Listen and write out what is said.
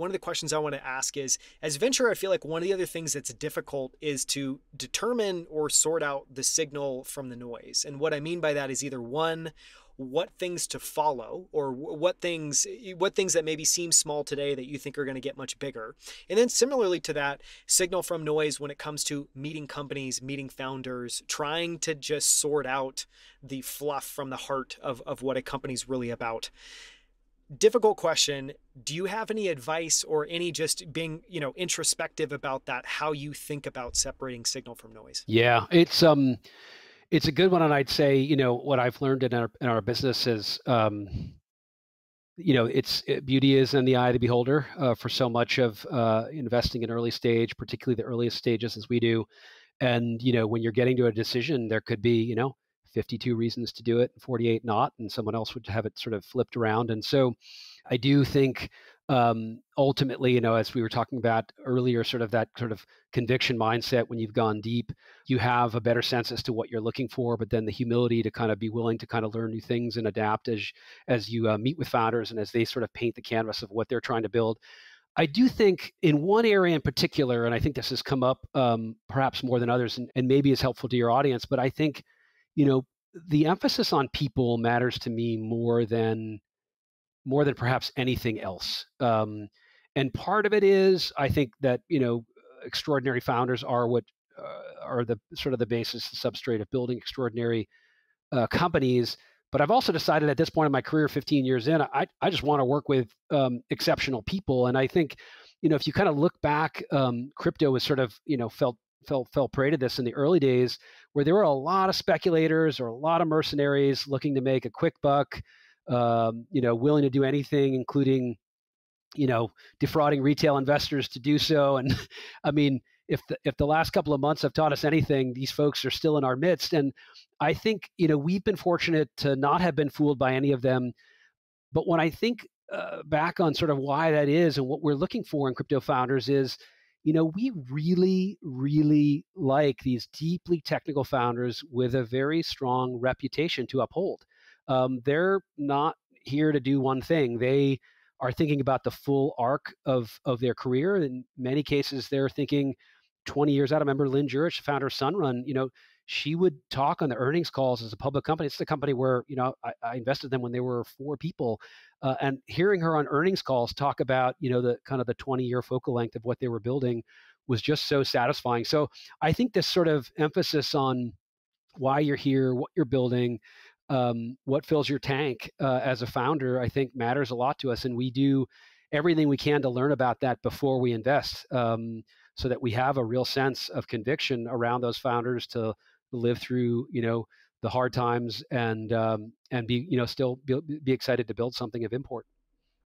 one of the questions I want to ask is as venture, I feel like one of the other things that's difficult is to determine or sort out the signal from the noise. And what I mean by that is either one, what things to follow or what things what things that maybe seem small today that you think are going to get much bigger and then similarly to that signal from noise when it comes to meeting companies meeting founders trying to just sort out the fluff from the heart of, of what a company's really about difficult question do you have any advice or any just being you know introspective about that how you think about separating signal from noise yeah it's um it's a good one, and I'd say you know what I've learned in our in our business is. Um, you know, it's it, beauty is in the eye of the beholder uh, for so much of uh, investing in early stage, particularly the earliest stages as we do. And you know, when you're getting to a decision, there could be you know 52 reasons to do it, 48 not, and someone else would have it sort of flipped around. And so, I do think um, ultimately, you know, as we were talking about earlier, sort of that sort of conviction mindset when you've gone deep, you have a better sense as to what you're looking for, but then the humility to kind of be willing to kind of learn new things and adapt as as you uh, meet with founders and as they sort of paint the canvas of what they're trying to build. I do think in one area in particular, and I think this has come up um, perhaps more than others, and, and maybe is helpful to your audience, but I think, you know, the emphasis on people matters to me more than more than perhaps anything else. Um, and part of it is, I think that you know, extraordinary founders are what uh, are the sort of the basis, the substrate of building extraordinary uh, companies. But I've also decided at this point in my career, 15 years in, I, I just want to work with um, exceptional people. And I think, you know, if you kind of look back, um, crypto was sort of, you know, felt fell fell prey to this in the early days, where there were a lot of speculators or a lot of mercenaries looking to make a quick buck um, you know, willing to do anything, including, you know, defrauding retail investors to do so. And I mean, if the if the last couple of months have taught us anything, these folks are still in our midst. And I think you know we've been fortunate to not have been fooled by any of them. But when I think uh, back on sort of why that is and what we're looking for in crypto founders is, you know, we really, really like these deeply technical founders with a very strong reputation to uphold um, they're not here to do one thing. They are thinking about the full arc of of their career. In many cases, they're thinking 20 years out. I remember Lynn Jurich, founder of Sunrun. You know, she would talk on the earnings calls as a public company. It's the company where you know I, I invested them when they were four people, uh, and hearing her on earnings calls talk about you know the kind of the 20 year focal length of what they were building was just so satisfying. So I think this sort of emphasis on why you're here, what you're building, um, what fills your tank uh, as a founder, I think matters a lot to us. And we do everything we can to learn about that before we invest um, so that we have a real sense of conviction around those founders to live through, you know, the hard times and um, and be, you know, still be, be excited to build something of import.